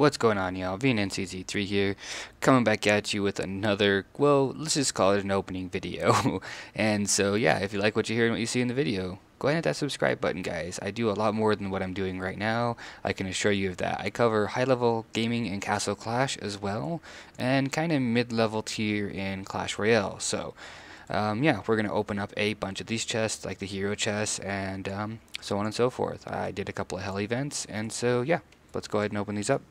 What's going on y'all? VNNCZ3 here, coming back at you with another, well, let's just call it an opening video. and so yeah, if you like what you hear and what you see in the video, go ahead and hit that subscribe button guys. I do a lot more than what I'm doing right now, I can assure you of that. I cover high level gaming in Castle Clash as well, and kind of mid-level tier in Clash Royale. So um, yeah, we're going to open up a bunch of these chests, like the hero chests, and um, so on and so forth. I did a couple of hell events, and so yeah, let's go ahead and open these up.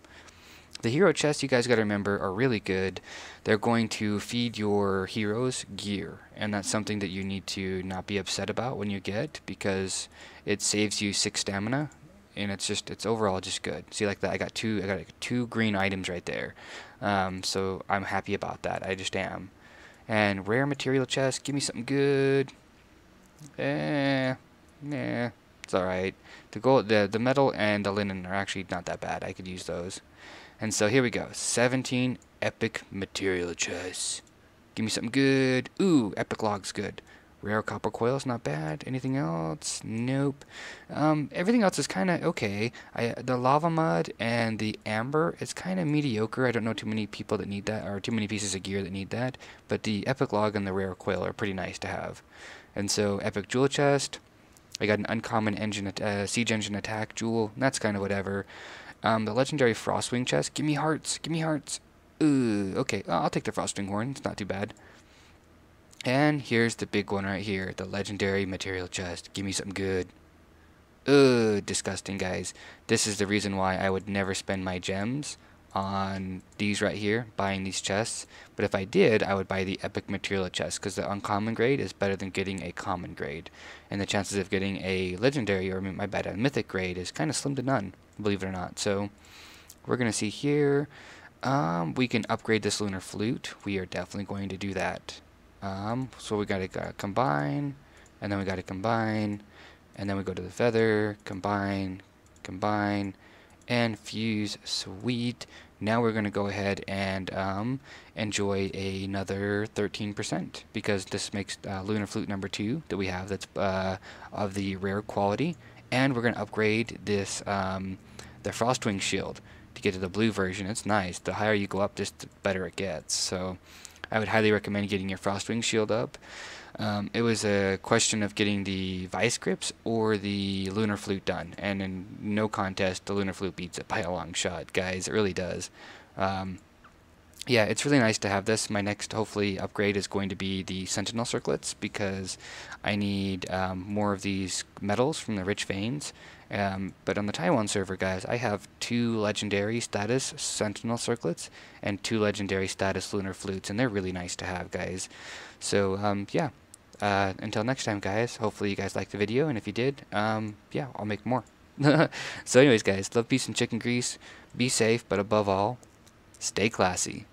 The hero chests, you guys got to remember, are really good. They're going to feed your heroes gear, and that's something that you need to not be upset about when you get, because it saves you six stamina, and it's just it's overall just good. See like that, I got two I got like two green items right there, um, so I'm happy about that. I just am. And rare material chest, give me something good. Eh, nah, it's alright. The gold, the, the metal and the linen are actually not that bad. I could use those. And so here we go. 17 epic material chests. Give me something good. Ooh, epic log's good. Rare copper coils, not bad. Anything else? Nope. Um, everything else is kind of okay. I, the lava mud and the amber, it's kind of mediocre. I don't know too many people that need that, or too many pieces of gear that need that. But the epic log and the rare coil are pretty nice to have. And so, epic jewel chest. I got an uncommon engine, uh, siege engine attack jewel. That's kind of whatever. Um, the legendary frostwing chest. Give me hearts. Give me hearts. Ooh, okay. I'll take the frostwing horn. It's not too bad. And here's the big one right here, the legendary material chest. Give me something good. Ugh, disgusting, guys. This is the reason why I would never spend my gems on these right here, buying these chests. But if I did, I would buy the epic material chest, because the uncommon grade is better than getting a common grade. And the chances of getting a legendary, or my bad, a mythic grade is kind of slim to none, believe it or not. So, we're going to see here, um, we can upgrade this lunar flute. We are definitely going to do that. Um, so we got to combine, and then we got to combine, and then we go to the feather, combine, combine, and fuse. Sweet. Now we're going to go ahead and um, enjoy another 13% because this makes uh, Lunar Flute number 2 that we have that's uh, of the rare quality. And we're going to upgrade this, um, the Frostwing Shield to get to the blue version. It's nice. The higher you go up, just the better it gets. So I would highly recommend getting your Frostwing shield up. Um, it was a question of getting the Vice Grips or the Lunar Flute done, and in no contest, the Lunar Flute beats it by a long shot, guys. It really does. Um, yeah, it's really nice to have this. My next, hopefully, upgrade is going to be the Sentinel Circlets because I need um, more of these metals from the rich veins. Um, but on the Taiwan server, guys, I have two legendary status Sentinel Circlets and two legendary status Lunar Flutes, and they're really nice to have, guys. So, um, yeah. Uh, until next time, guys, hopefully you guys liked the video, and if you did, um, yeah, I'll make more. so anyways, guys, love, peace, and chicken grease. Be safe, but above all, stay classy.